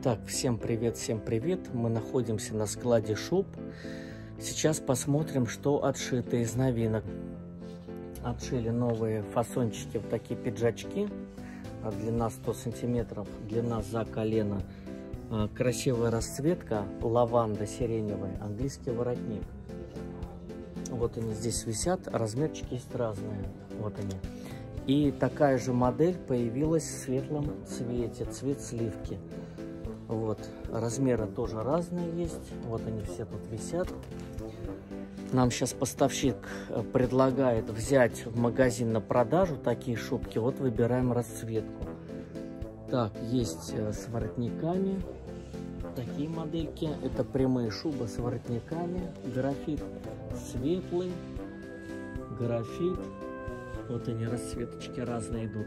Так, всем привет, всем привет. Мы находимся на складе шуб. Сейчас посмотрим, что отшито из новинок. Отшили новые фасончики, вот такие пиджачки. А длина 100 сантиметров, длина за колено. А, красивая расцветка, лаванда сиреневая, английский воротник. Вот они здесь висят, размерчики есть разные. Вот они. И такая же модель появилась в светлом цвете, цвет сливки. Вот, размеры тоже разные есть. Вот они все тут висят. Нам сейчас поставщик э, предлагает взять в магазин на продажу такие шубки. Вот выбираем расцветку. Так, есть э, с воротниками. Такие модельки. Это прямые шубы с воротниками. Графит светлый. Графит вот они, расцветочки разные идут.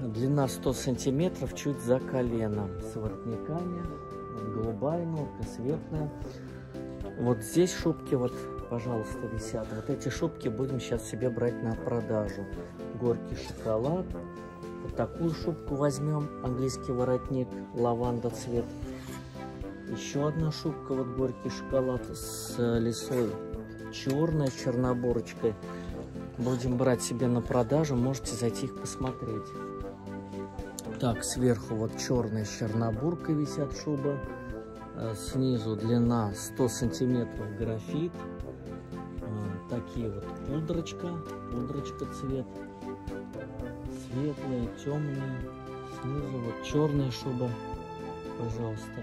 Длина 100 сантиметров, чуть за коленом. С воротниками. Голубая норка, светлая. Вот здесь шубки вот, пожалуйста, висят. Вот эти шубки будем сейчас себе брать на продажу. Горький шоколад. Вот такую шубку возьмем. Английский воротник, лаванда цвет. Еще одна шубка, вот горький шоколад с лисой. Черная, черноборочкой будем брать себе на продажу, можете зайти их посмотреть. Так, сверху вот черная с чернобуркой висят шуба. Э, снизу длина 100 сантиметров графит. Э, такие вот пудрочка, пудрочка цвет. Светлые, темные. Снизу вот черная шуба, пожалуйста.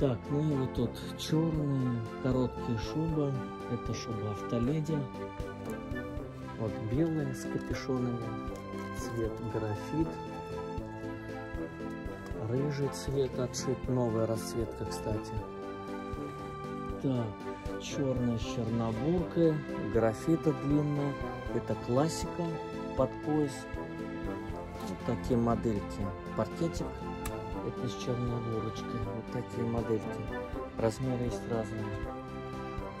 Так, ну и вот тут черные короткие шубы. Это шуба автоледи. Вот белые с капюшонами, цвет графит, рыжий цвет отшит, новая расцветка, кстати. Так, черная с чернобуркой, графита длинная, это классика под пояс. Вот такие модельки, паркетик, это с чернобурочкой, вот такие модельки, размеры есть разные.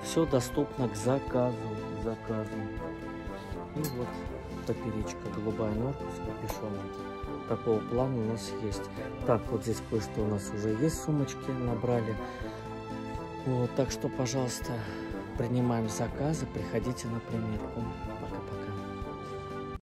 Все доступно к заказу, к заказу. И вот поперечка, голубая норка с капюшоном. Такого плана у нас есть. Так, вот здесь кое-что у нас уже есть, сумочки набрали. Вот, так что, пожалуйста, принимаем заказы, приходите на примерку. Пока-пока.